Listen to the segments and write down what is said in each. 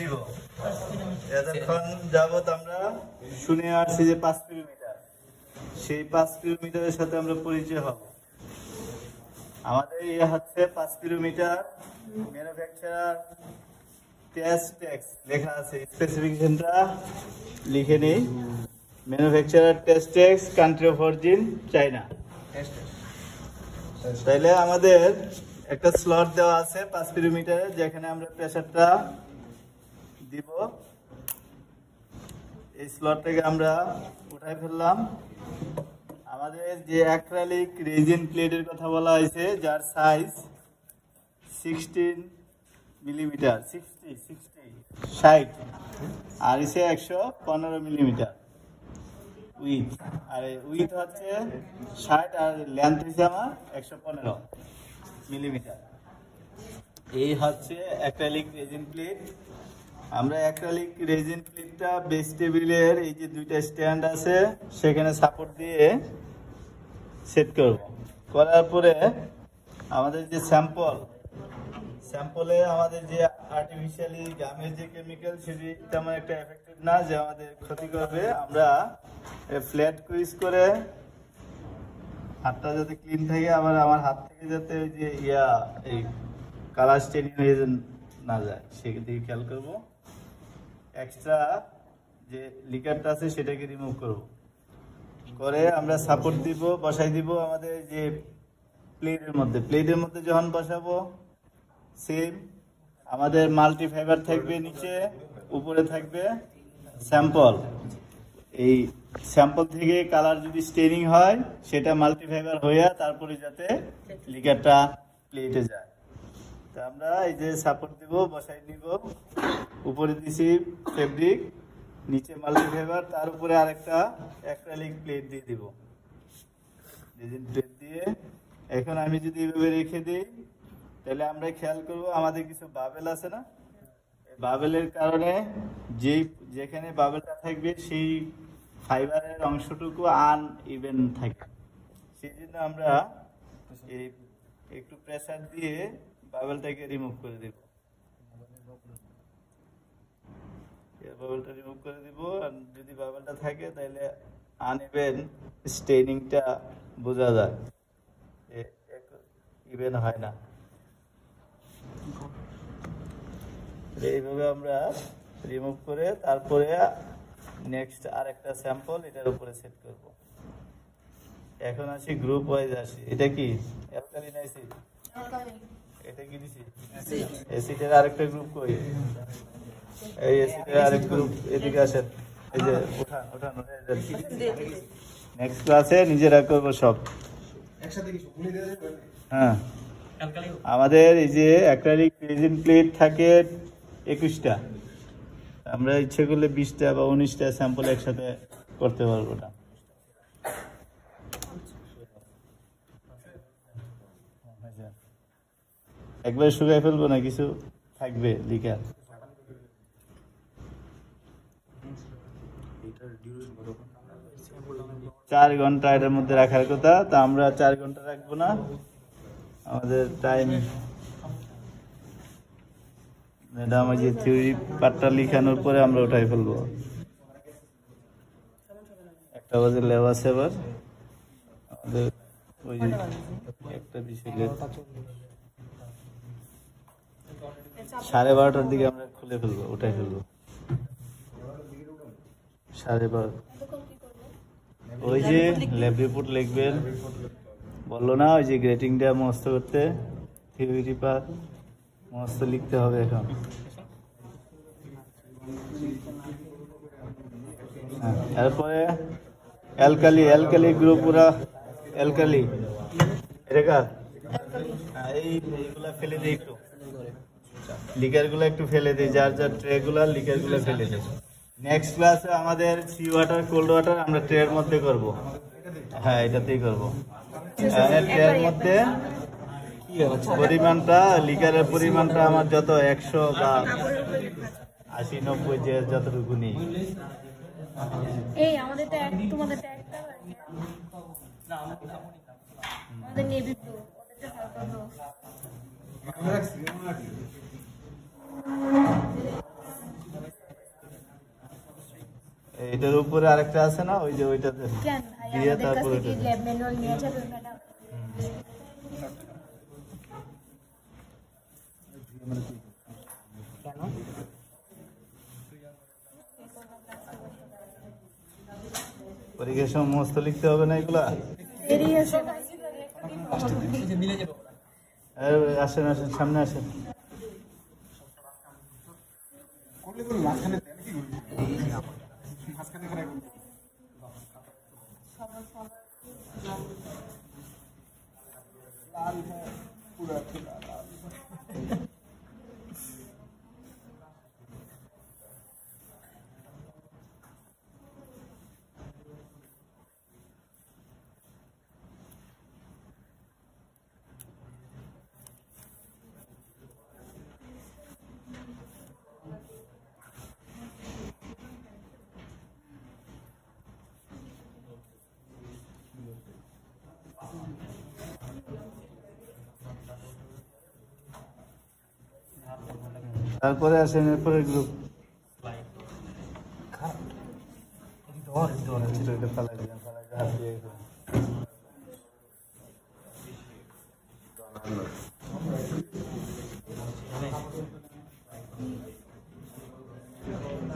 দিব? এতক্ষণ যাবত আমরা শুনে আসছি যে পাঁচ কিলোমিটার। সেই পাঁচ কিলোমিটারের সাথে আমরা পরিচয় হব। আমাদের ইয়ে হচ্ছে পাঁচ কিলোমিটার ম্যানুফ্যাকচারার লেখা আছে লিখে টেস্ট ট্যাক্স কান্ট্রি তাইলে আমাদের একটা স্লট দেওয়া আছে পাঁচ কিলোমিটারে, যেখানে আমরা প্রেসারটা দিব। এই স্লট থেকে আমরা উঠাই ফেললাম। আমাদের যে অ্যাক্রালিক রেজিন প্লেটের কথা বলা হয়েছে, যার size sixteen millimeter sixty sixty ষাট, আর এসে একশো পনেরো মিলিমিটার উইথ আর উইথ হচ্ছে ষাট, আর লেন্থ হচ্ছে আমার একশো পনেরো। মিলিমিটার। এই হচ্ছে অ্যাক্রালিক রেজিন প্লেট আমরা অ্যাক্রালিক রেজিন প্লেটটা বেস টেবিলের এই যে দুইটা স্ট্যান্ড আছে, সেখানে সাপোর্ট দিয়ে সেট করব। করার পরে আমাদের যে স্যাম্পল স্যাম্পলে আমাদের যে আর্টিফিশিয়ালি গামের যে কেমিক্যাল সেটি তেমন একটা এফেক্টেড না, যে আমাদের ক্ষতি করবে। আমরা ফ্ল্যাট কুইজ করে হাতটা যাতে ক্লিন থাকে, আবার আমার হাত থেকে যাতে ওই যে ইয়া, এই কালার স্টেনিং হয়ে না যায়, সেদিকে খেয়াল করব। এক্সট্রা যে লিকারটা আছে, সেটাকে রিমুভ করব। করে আমরা সাপোর্ট দিব, বসাই দিব আমাদের যে প্লেটের মধ্যে। প্লেটের মধ্যে যখন বসাবো সেম আমাদের মাল্টি ফাইবার থাকবে নিচে, উপরে থাকবে স্যাম্পল এই স্যাম্পল থেকে কালার যদি স্টেনিং হয়, সেটা মাল্টি ফাইবার হইয়া তারপরে যাতে লিকারটা প্লেটে যায়। তা আমরা এই যে সাপোর্ট দিব, বসাই দিব, উপরে দিছি ফেব্রিক নিচে মাল্টি ফাইবার তার উপরে আরেকটা অ্যাক্রালিক প্লেট দিয়ে দিব। রেজিন প্লেট দিয়ে, এখন আমি যদি এভাবে রেখে দিই, তাহলে আমরা খেয়াল করব আমাদের কিছু বাবেল আছে না? বাবেলের কারণে যে যেখানে বাবেলটা থাকবে, সেই ফাইবারের অংশটুকু আন ইভেন থাকে। সেই জন্য আমরা এই একটু প্রেসার দিয়ে বাবেলটাকে রিমুভ করে দেব। এই বাবেলটা রিমুভ করে দিব আর যদি বাবেলটা থাকে তাহলে আনইভেন স্টেনিংটা বোঝা যায়। ইভেন হয় না। এইভাবে আমরা রিমুভ করে তারপরে নেক্সট আরেকটা স্যাম্পল এটার উপরে সেট করব। এখন আসি গ্রুপ ওয়াইজ আসি। এটা কি? অ্যালকালিন অ্যাসিড এটা কি দিছি? অ্যাসিডের আরেকটা গ্রুপ কই এই অ্যাসিডের আরেক গ্রুপ এদিকে আসেন। এই যে উঠান উঠান নেক্সট ক্লাসে নিজেরা করব সব। হ্যাঁ। আমাদের এই যে অ্যাক্রালিক রেজিন প্লেট থাকে একুশটা। আমরা ইচ্ছে করলে বিশটা বা উনিশটা স্যাম্পল একসাথে করতে পারব না। একবার শুকাই ফেলব না, কিছু থাকবে লিখা। চার ঘণ্টা এটার মধ্যে রাখার কথা, তা আমরা চার ঘণ্টা রাখব না। আমাদের টাইম ম্যাডাম ওই যে থিওরি পার্টটা লিখানোর পরে আমরা ওটাই ফেলব। একটা বাজে লেব আছে এবার। আমাদের ওই একটা বিষয় সাড়ে বারোটার দিকে আমরা খুলে ফেলব ওটাই ফেলব। সাড়ে বারো। ওই যে ল্যাব রিপোর্ট লিখবেন। বলল না, ওই যে গ্রেটিংটা মস্ত করতে, থিওরি পার মস্ত লিখতে হবে এখন। হ্যাঁ, তারপরে অ্যালকালি অ্যালকালি গ্রুপ পুরা অ্যালকালি। এটা হ্যাঁ, এই এইগুলা ফেলে দিই একটু। লিকারগুলো একটু ফেলে দিই যার যার ট্রে গুলা লিকারগুলো ফেলে দিই নেক্সট ক্লাসে আমাদের সি ওয়াটার কোল্ড ওয়াটার আমরা ট্রের মধ্যে করব। হ্যাঁ এটাতেই করব। ট্রের মধ্যে পরিমাণটা লিকারের পরিমাণটা আমার যত একশো বা আশি নব্বই যে যতটুকু নেই। এটার উপরে আরেকটা আছে না? ওই যে ওইটাতে। দিয়ে তারপরে ম্যাডাম কেন পরীক্ষার সময় সমস্ত লিখতে হবে না এগুলা? আসেন আসেন সামনে আসেন। তারপরে আসেন এরপরে গ্রুপ।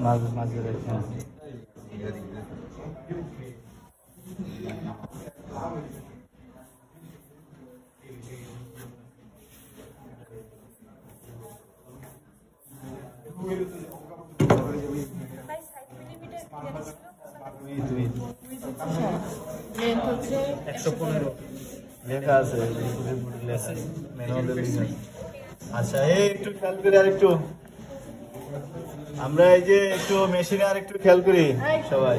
মাঝে মাঝে রেখে ভাই 60 মিলিমিটার দুই দুই লেন্থ হচ্ছে একশো পনেরো লেখা আছে। আচ্ছা এই একটু খেয়াল করি আর একটু। আমরা এই যে একটু মেশিনে আর একটু খেয়াল করি সবাই।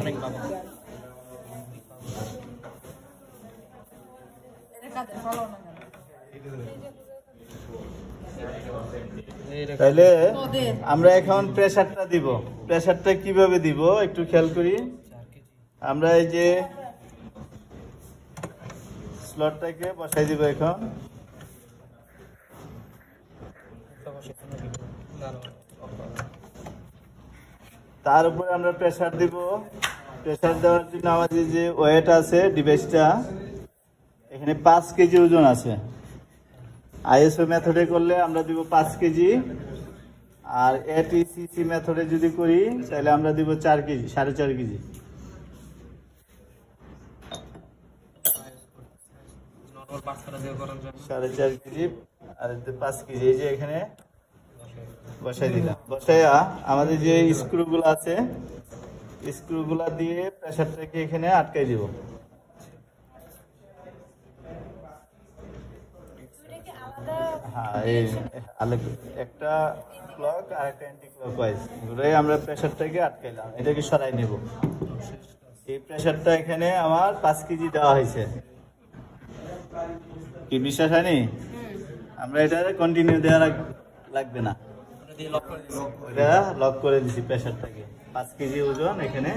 আমরা এখন প্রেসারটা দিব। প্রেসারটা কীভাবে দিব? একটু খেয়াল করি। আমরা এই যে স্লটটাকে বসাই দিব এখন। তার উপরে আমরা প্রেসার দিব। প্রেসার দেওয়ার জন্য আমাদের যে ওয়েট আছে ডিভাইসটা এখানে পাঁচ কেজি ওজন আছে। আইএসও মেথডে করলে আমরা দিব পাঁচ কেজি। আর এটিসিসি মেথডে যদি করি, তাহলে আমরা দিব চার কেজি, সাড়ে চার কেজি নর্মাল পাঁচটা দিয়ে করার জন্য সাড়ে চার কেজি আর পাঁচ কেজি এই যে এখানে বসাই দিলাম। বসাইয়া আমাদের যে স্ক্রুগুলো আছে স্ক্রুগুলা দিয়ে প্রেসারটাকে এখানে আটকাই দিব। হ্যাঁ এই আলেক- একটা ক্লক আর একটা অ্যান্টি ক্লক ওয়াইজ ঘুরে আমরা প্রেসারটাকে আটকাইলাম এটাকে সরাই নেব। এই প্রেসারটা এখানে আমার পাঁচ কেজি দেওয়া হয়েছে। কি বিশ্বাস হয়নি? আমরা এটা কন্টিনিউ দেওয়া লাগ- লাগবে না। দিয়ে লক করে দিচ্ছি দিছি প্রেসারটাকে পাঁচ কেজি ওজন এখানে।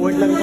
ওয়েট লাগে